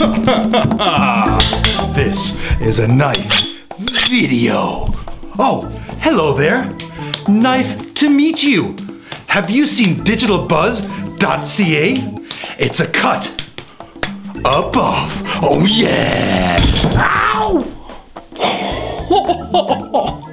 this is a knife video. Oh, hello there. Knife to meet you. Have you seen digitalbuzz.ca? It's a cut above. Oh yeah. Ow!